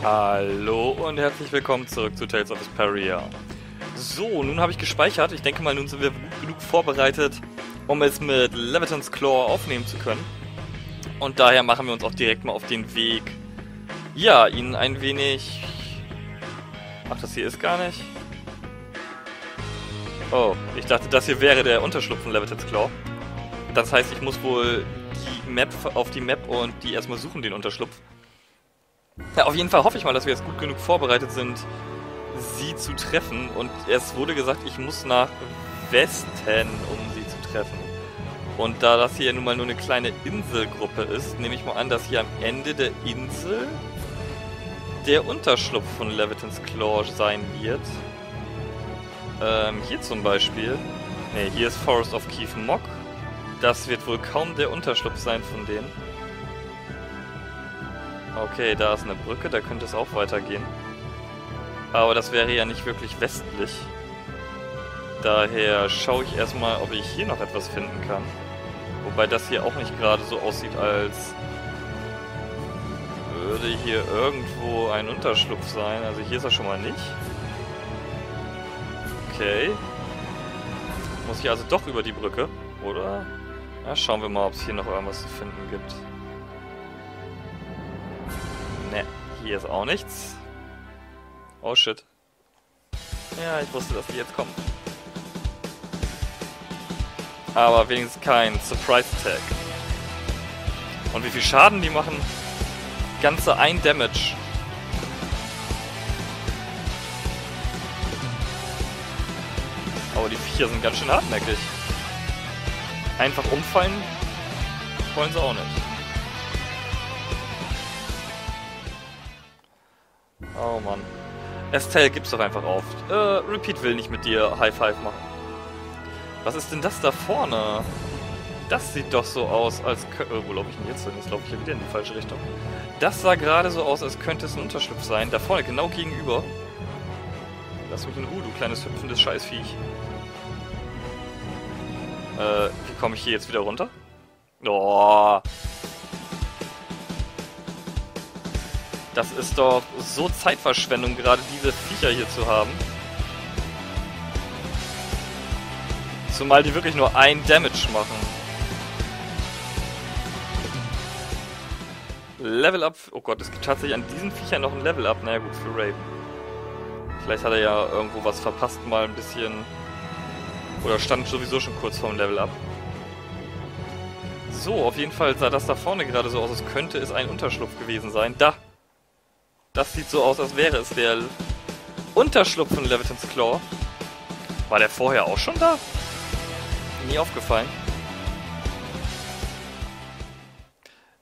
Hallo und herzlich willkommen zurück zu Tales of Vesperia. So, nun habe ich gespeichert. Ich denke mal, nun sind wir gut genug vorbereitet, um es mit Levitans Claw aufnehmen zu können. Und daher machen wir uns auch direkt mal auf den Weg, ja, ihn ein wenig... Ach, das hier ist gar nicht... Oh, ich dachte, das hier wäre der Unterschlupf von Levitans Claw. Das heißt, ich muss wohl die Map auf die Map und die erstmal suchen, den Unterschlupf. Ja, auf jeden Fall hoffe ich mal, dass wir jetzt gut genug vorbereitet sind, sie zu treffen. Und es wurde gesagt, ich muss nach Westen, um sie zu treffen. Und da das hier nun mal nur eine kleine Inselgruppe ist, nehme ich mal an, dass hier am Ende der Insel der Unterschlupf von Levitans Claw sein wird. Ähm, hier zum Beispiel. Ne, hier ist Forest of Keith Mock. Das wird wohl kaum der Unterschlupf sein von denen. Okay, da ist eine Brücke, da könnte es auch weitergehen. Aber das wäre ja nicht wirklich westlich. Daher schaue ich erstmal, ob ich hier noch etwas finden kann. Wobei das hier auch nicht gerade so aussieht, als würde hier irgendwo ein Unterschlupf sein. Also hier ist er schon mal nicht. Okay. Muss ich also doch über die Brücke, oder? Ja, schauen wir mal, ob es hier noch irgendwas zu finden gibt. Hier ist auch nichts. Oh shit. Ja, ich wusste, dass die jetzt kommen. Aber wenigstens kein Surprise Attack. Und wie viel Schaden die machen? Ganze ein Damage. Aber die Viecher sind ganz schön hartnäckig. Einfach umfallen wollen sie auch nicht. Oh Mann. Estelle gibt's doch einfach auf. Äh, Repeat will nicht mit dir High Five machen. Was ist denn das da vorne? Das sieht doch so aus, als könnte... Äh, wo laufe ich denn jetzt hin? Jetzt laufe ich ja wieder in die falsche Richtung. Das sah gerade so aus, als könnte es ein Unterschlupf sein. Da vorne, genau gegenüber. Lass mich in Ruhe, du kleines hüpfendes Scheißviech. Äh, wie komme ich hier jetzt wieder runter? Oh. Das ist doch so Zeitverschwendung, gerade diese Viecher hier zu haben. Zumal die wirklich nur ein Damage machen. Level Up. Oh Gott, es gibt tatsächlich an diesen Viechern noch ein Level Up. Naja gut, für Raven. Vielleicht hat er ja irgendwo was verpasst, mal ein bisschen oder stand sowieso schon kurz vorm Level up. So, auf jeden Fall sah das da vorne gerade so aus, als könnte es ein Unterschlupf gewesen sein. Da! Das sieht so aus, als wäre es der Unterschlupf von Levitans Claw. War der vorher auch schon da? Nie aufgefallen.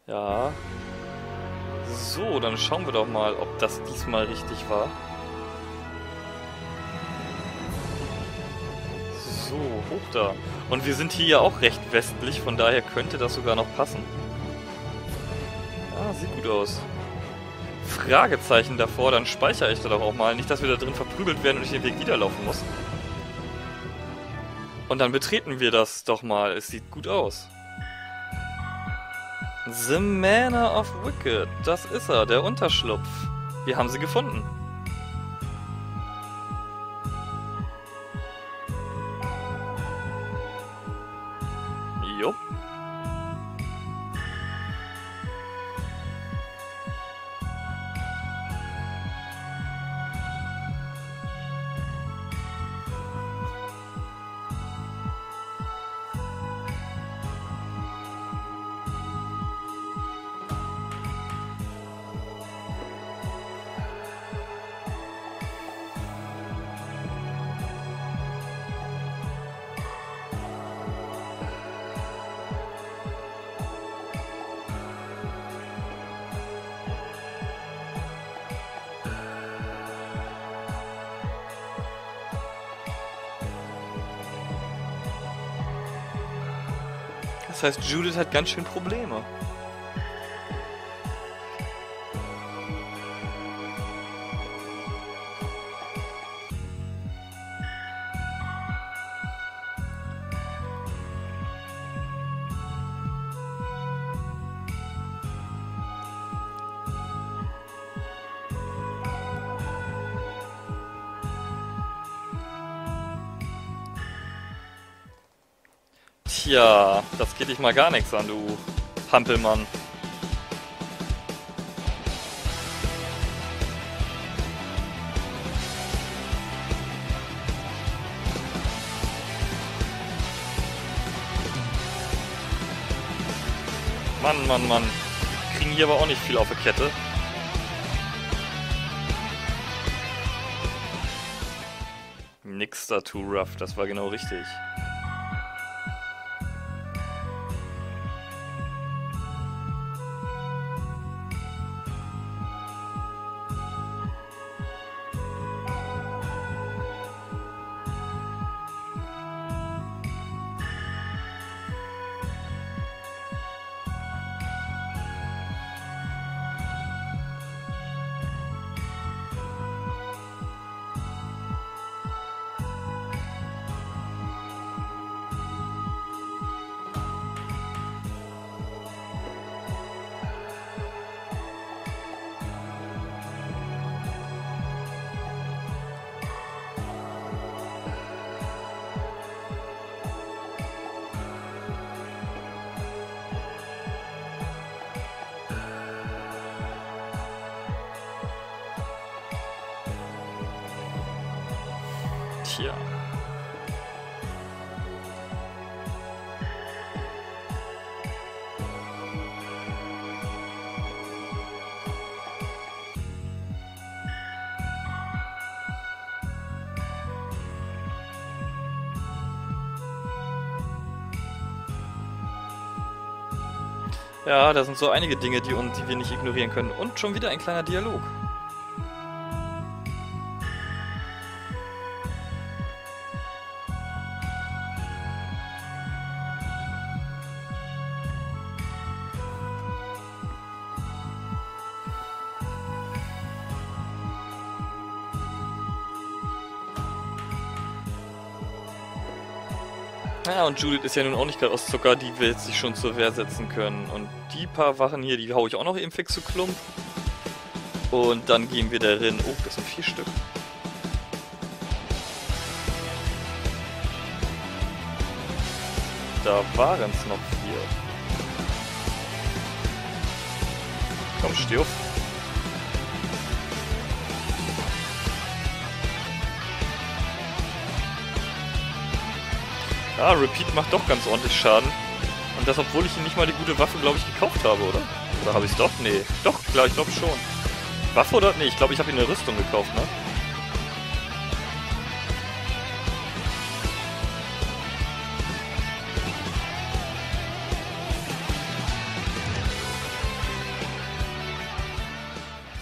Ja. So, dann schauen wir doch mal, ob das diesmal richtig war. So, hoch da. Und wir sind hier ja auch recht westlich, von daher könnte das sogar noch passen. Ah, sieht gut aus. Fragezeichen davor, dann speichere ich da doch auch mal. Nicht, dass wir da drin verprügelt werden und ich den Weg wieder laufen muss. Und dann betreten wir das doch mal. Es sieht gut aus. The Manor of Wicked. Das ist er, der Unterschlupf. Wir haben sie gefunden. Das heißt, Judith hat ganz schön Probleme. Tja, das geht dich mal gar nichts an, du Hampelmann. Mann, Mann, Mann. Kriegen hier aber auch nicht viel auf der Kette. Nix da too rough, das war genau richtig. Tja. Ja, da sind so einige Dinge, die, die wir nicht ignorieren können. Und schon wieder ein kleiner Dialog. Ja, und Judith ist ja nun auch nicht gerade aus Zucker, die will sich schon zur Wehr setzen können. Und die paar Wachen hier, die hau ich auch noch eben fix zu Klump. Und dann gehen wir darin. Oh, das sind vier Stück. Da waren es noch vier. Komm, steh auf. Ja, Repeat macht doch ganz ordentlich Schaden. Und das, obwohl ich ihn nicht mal die gute Waffe, glaube ich, gekauft habe, oder? Oder habe ich es doch? Nee. Doch, klar, ich glaube schon. Waffe oder? Nee, ich glaube, ich habe ihn eine Rüstung gekauft, ne?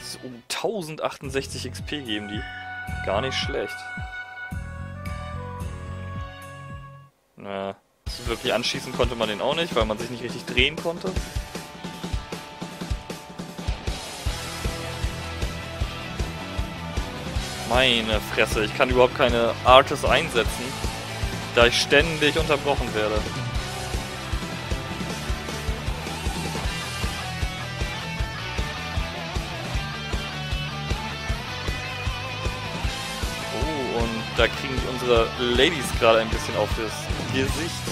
So, 1068 XP geben die. Gar nicht schlecht. Wirklich anschießen konnte man den auch nicht, weil man sich nicht richtig drehen konnte. Meine Fresse, ich kann überhaupt keine Artis einsetzen, da ich ständig unterbrochen werde. Oh, und da kriegen unsere Ladies gerade ein bisschen auf das Gesicht.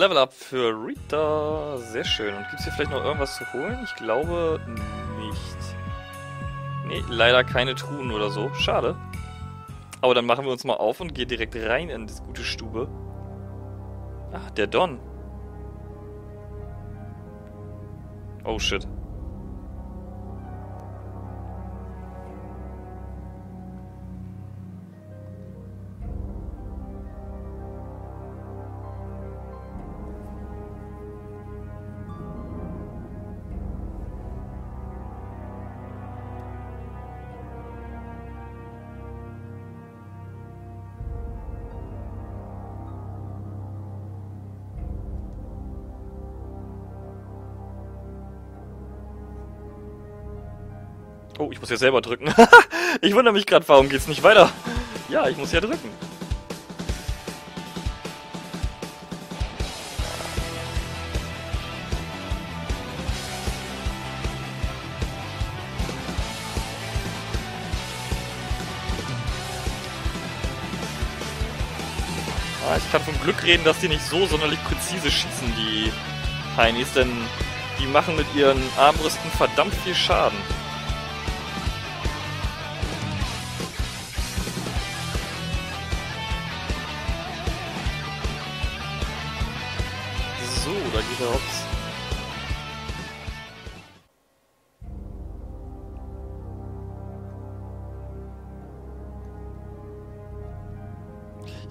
Level Up für Rita. Sehr schön. Und gibt es hier vielleicht noch irgendwas zu holen? Ich glaube nicht. Nee, leider keine Truhen oder so. Schade. Aber dann machen wir uns mal auf und gehen direkt rein in das gute Stube. Ah, der Don. Oh shit. ich muss ja selber drücken. ich wundere mich gerade, warum geht's nicht weiter? Ja, ich muss ja drücken. Ah, ich kann vom Glück reden, dass die nicht so sonderlich präzise schießen, die Heinis, denn die machen mit ihren Armbrüsten verdammt viel Schaden. Hops.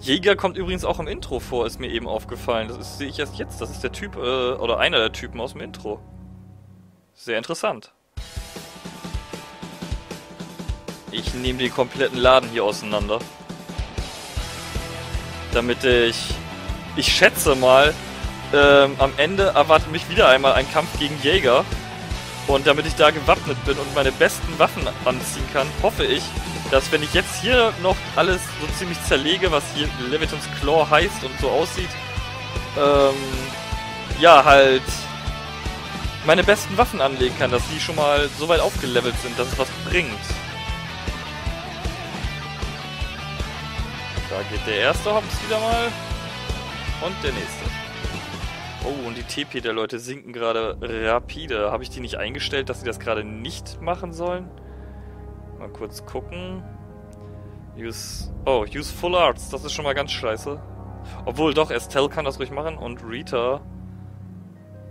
Jäger kommt übrigens auch im Intro vor, ist mir eben aufgefallen. Das ist, sehe ich erst jetzt. Das ist der Typ, äh, oder einer der Typen aus dem Intro. Sehr interessant. Ich nehme den kompletten Laden hier auseinander. Damit ich... Ich schätze mal, ähm, am Ende erwartet mich wieder einmal ein Kampf gegen Jäger. Und damit ich da gewappnet bin und meine besten Waffen anziehen kann, hoffe ich, dass wenn ich jetzt hier noch alles so ziemlich zerlege, was hier Levitons Claw heißt und so aussieht, ähm, ja, halt meine besten Waffen anlegen kann, dass die schon mal so weit aufgelevelt sind, dass es was bringt. Da geht der erste Hops wieder mal. Und der nächste. Oh, und die TP der Leute sinken gerade rapide. Habe ich die nicht eingestellt, dass sie das gerade nicht machen sollen? Mal kurz gucken. Use. Oh, use Full Arts. Das ist schon mal ganz scheiße. Obwohl, doch, Estelle kann das ruhig machen und Rita.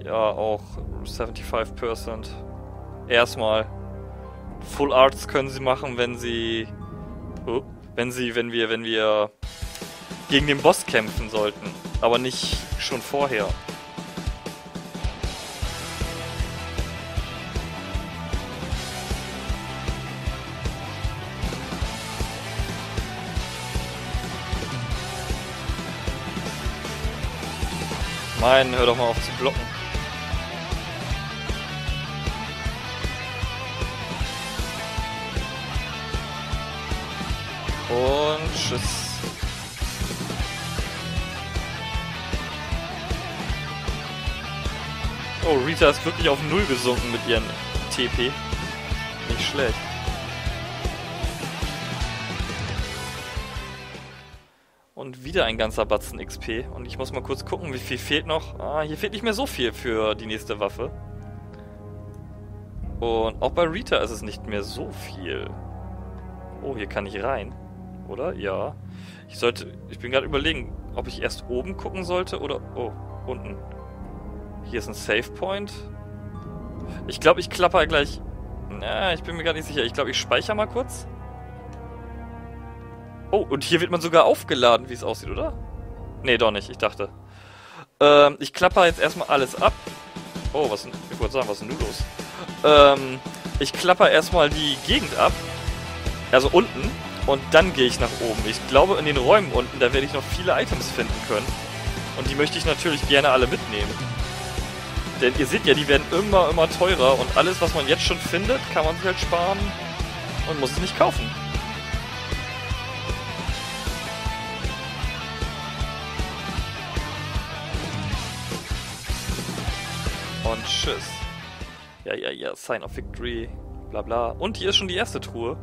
Ja, auch 75%. Erstmal. Full Arts können sie machen, wenn sie. Oh, wenn sie, wenn wir, wenn wir gegen den Boss kämpfen sollten. Aber nicht schon vorher. Nein, hör doch mal auf zu blocken. Und tschüss. Oh, Rita ist wirklich auf Null gesunken mit ihren TP. Nicht schlecht. Wieder ein ganzer Batzen XP. Und ich muss mal kurz gucken, wie viel fehlt noch. Ah, hier fehlt nicht mehr so viel für die nächste Waffe. Und auch bei Rita ist es nicht mehr so viel. Oh, hier kann ich rein. Oder? Ja. Ich sollte... Ich bin gerade überlegen, ob ich erst oben gucken sollte oder... Oh, unten. Hier ist ein Save Point. Ich glaube, ich klapper gleich... Na, ich bin mir gar nicht sicher. Ich glaube, ich speichere mal kurz. Oh, und hier wird man sogar aufgeladen, wie es aussieht, oder? Nee, doch nicht, ich dachte. Ähm, ich klapper jetzt erstmal alles ab. Oh, was, ich wollte sagen, was ist denn los? Ähm, ich klapper erstmal die Gegend ab. Also unten. Und dann gehe ich nach oben. Ich glaube, in den Räumen unten, da werde ich noch viele Items finden können. Und die möchte ich natürlich gerne alle mitnehmen. Denn ihr seht ja, die werden immer, immer teurer. Und alles, was man jetzt schon findet, kann man sich halt sparen und muss es nicht kaufen. Tschüss. Ja, ja, ja, Sign of Victory, bla bla. Und hier ist schon die erste Truhe.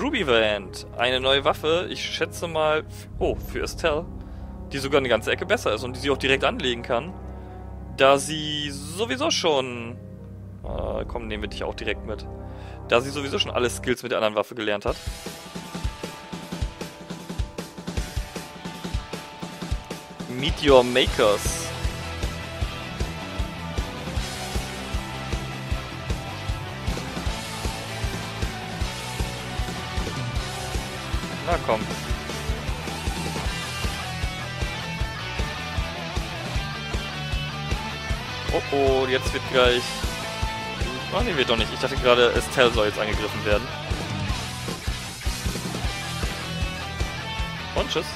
Ruby Vand, eine neue Waffe, ich schätze mal, oh, für Estelle, die sogar eine ganze Ecke besser ist und die sie auch direkt anlegen kann. Da sie sowieso schon, äh, komm, nehmen wir dich auch direkt mit. Da sie sowieso schon alle Skills mit der anderen Waffe gelernt hat. Meteor Makers. Na komm. Oh oh, jetzt wird gleich... Oh ne, wird doch nicht. Ich dachte gerade, Estelle soll jetzt angegriffen werden. Und tschüss.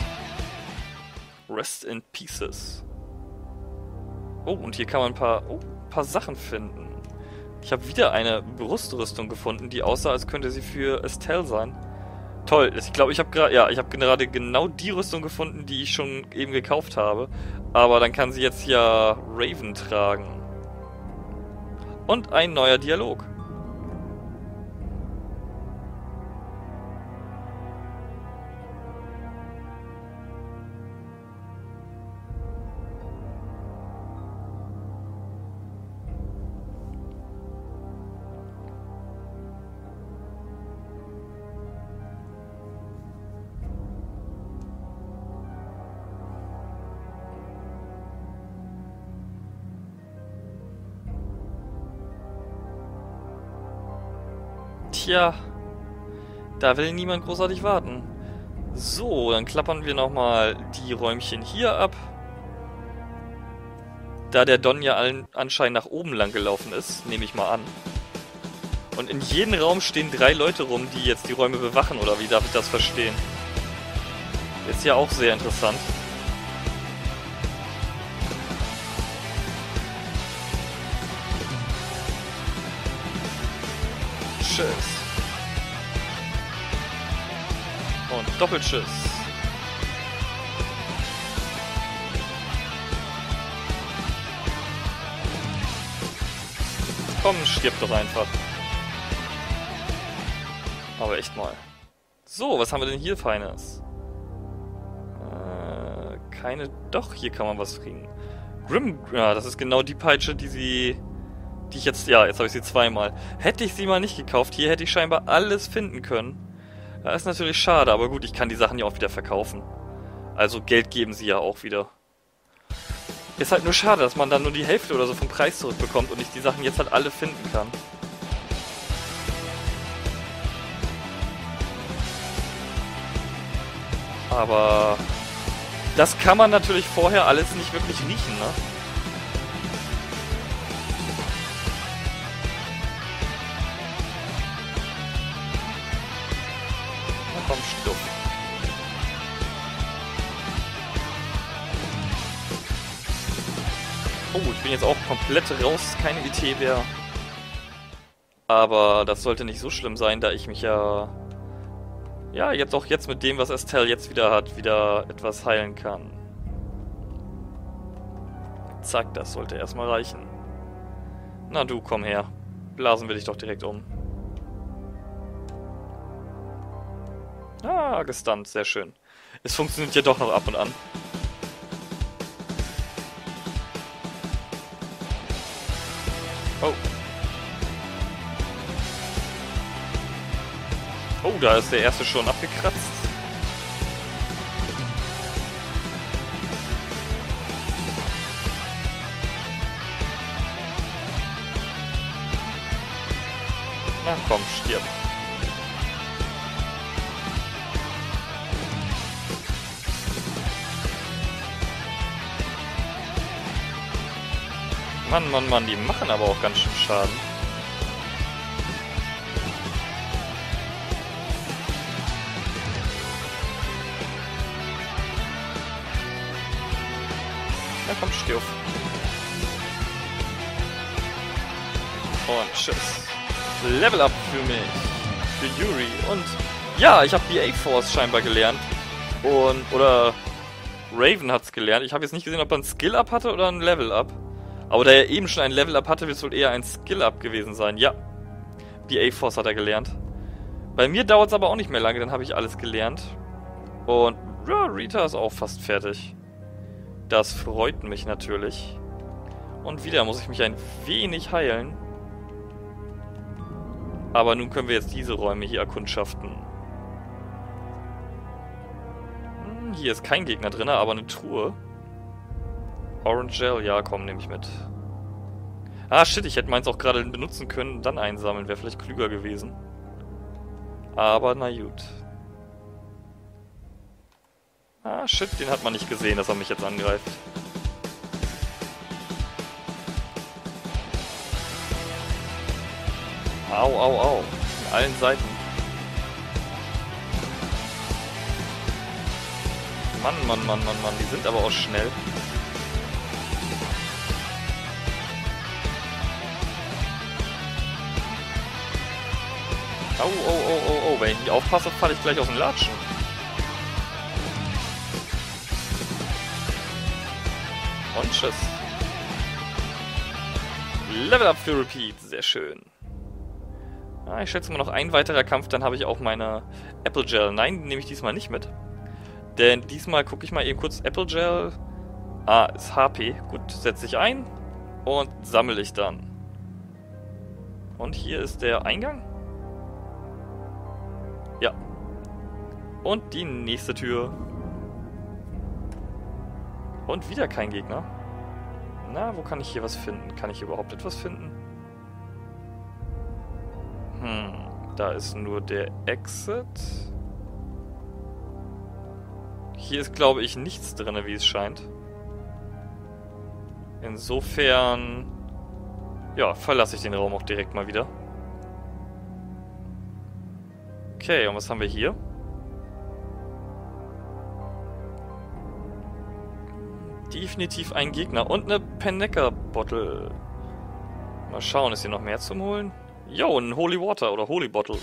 Rest in Pieces. Oh, und hier kann man ein paar, oh, ein paar Sachen finden. Ich habe wieder eine Brustrüstung gefunden, die aussah, als könnte sie für Estelle sein. Toll. Ich glaube, ich habe gerade, ja, ich habe gerade genau die Rüstung gefunden, die ich schon eben gekauft habe. Aber dann kann sie jetzt ja Raven tragen. Und ein neuer Dialog. Tja, da will niemand großartig warten. So, dann klappern wir nochmal die Räumchen hier ab. Da der Don ja anscheinend nach oben lang gelaufen ist, nehme ich mal an. Und in jedem Raum stehen drei Leute rum, die jetzt die Räume bewachen, oder wie darf ich das verstehen? Ist ja auch sehr interessant. Tschüss. Und Doppeltschüss. Komm, stirb doch einfach. Aber echt mal. So, was haben wir denn hier Feines? Äh, keine... Doch, hier kann man was kriegen. Grim... Ja, das ist genau die Peitsche, die sie... Die ich jetzt... Ja, jetzt habe ich sie zweimal. Hätte ich sie mal nicht gekauft, hier hätte ich scheinbar alles finden können. Das ist natürlich schade, aber gut, ich kann die Sachen ja auch wieder verkaufen. Also Geld geben sie ja auch wieder. Ist halt nur schade, dass man dann nur die Hälfte oder so vom Preis zurückbekommt und ich die Sachen jetzt halt alle finden kann. Aber das kann man natürlich vorher alles nicht wirklich riechen, ne? Stuff. Oh, ich bin jetzt auch komplett raus, keine IT mehr. Aber das sollte nicht so schlimm sein, da ich mich ja... Ja, jetzt auch jetzt mit dem, was Estelle jetzt wieder hat, wieder etwas heilen kann. Zack, das sollte erstmal reichen. Na du, komm her. Blasen wir dich doch direkt um. Ah, gestunt, sehr schön. Es funktioniert ja doch noch ab und an. Oh. Oh, da ist der erste schon abgekratzt. Na komm, stirb. Mann, Mann, Mann, die machen aber auch ganz schön Schaden. Na komm, stirb. Und tschüss. Level up für mich. Für Yuri. Und ja, ich habe BA Force scheinbar gelernt. Und, oder Raven hat's gelernt. Ich habe jetzt nicht gesehen, ob er ein Skill-Up hatte oder ein Level-Up. Aber da er eben schon ein Level-Up hatte, wird es wohl eher ein Skill-Up gewesen sein. Ja. Die A-Force hat er gelernt. Bei mir dauert es aber auch nicht mehr lange, dann habe ich alles gelernt. Und ja, Rita ist auch fast fertig. Das freut mich natürlich. Und wieder muss ich mich ein wenig heilen. Aber nun können wir jetzt diese Räume hier erkundschaften. Hm, hier ist kein Gegner drin, aber eine Truhe. Orange Gel, ja komm, nehme ich mit. Ah shit, ich hätte meins auch gerade benutzen können dann einsammeln, wäre vielleicht klüger gewesen. Aber na gut. Ah shit, den hat man nicht gesehen, dass er mich jetzt angreift. Au, au, au. Von allen Seiten. Mann, Mann, Mann, Mann, Mann, die sind aber auch schnell. Oh, oh, oh, oh, oh. Wenn ich nicht aufpasse, falle ich gleich aus dem Latschen. Und tschüss. Level up für Repeat. Sehr schön. Ah, ich schätze mal noch ein weiterer Kampf, dann habe ich auch meine Apple Gel. Nein, nehme ich diesmal nicht mit. Denn diesmal gucke ich mal eben kurz Apple Gel. Ah, ist HP. Gut, setze ich ein und sammle ich dann. Und hier ist der Eingang. Und die nächste Tür. Und wieder kein Gegner. Na, wo kann ich hier was finden? Kann ich überhaupt etwas finden? Hm, Da ist nur der Exit. Hier ist, glaube ich, nichts drin, wie es scheint. Insofern... Ja, verlasse ich den Raum auch direkt mal wieder. Okay, und was haben wir hier? Definitiv ein Gegner und eine Pennecker-Bottle. Mal schauen, ist hier noch mehr zum Holen? Jo, ein Holy Water oder Holy Bottle.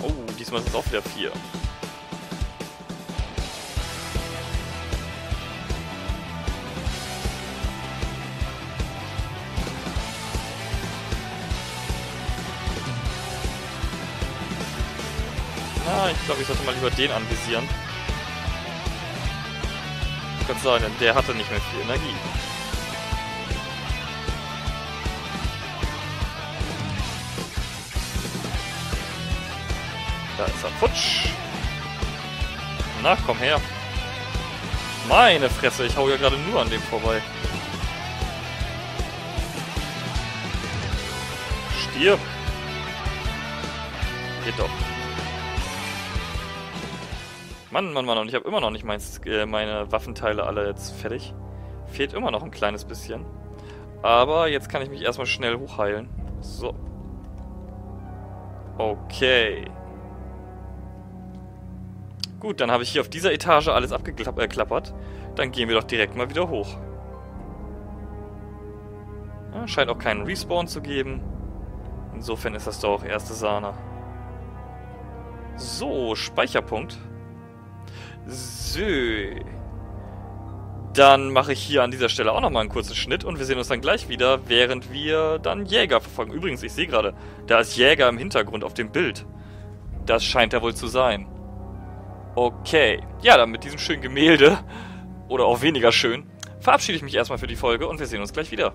Oh, diesmal sind es auch wieder vier. Na, ich glaube, ich sollte mal lieber den anvisieren. Kann sagen, der hatte nicht mehr viel Energie. Da ist er. Futsch. Na, komm her. Meine Fresse, ich hau ja gerade nur an dem vorbei. Stirb. Geht doch. Mann, Mann, Mann, und ich habe immer noch nicht mein, äh, meine Waffenteile alle jetzt fertig. Fehlt immer noch ein kleines bisschen. Aber jetzt kann ich mich erstmal schnell hochheilen. So. Okay. Gut, dann habe ich hier auf dieser Etage alles abgeklappert. Äh, dann gehen wir doch direkt mal wieder hoch. Ja, scheint auch keinen Respawn zu geben. Insofern ist das doch erste Sahne. So, Speicherpunkt. So. Dann mache ich hier an dieser Stelle auch nochmal einen kurzen Schnitt und wir sehen uns dann gleich wieder, während wir dann Jäger verfolgen. Übrigens, ich sehe gerade, da ist Jäger im Hintergrund auf dem Bild. Das scheint er wohl zu sein. Okay. Ja, dann mit diesem schönen Gemälde, oder auch weniger schön, verabschiede ich mich erstmal für die Folge und wir sehen uns gleich wieder.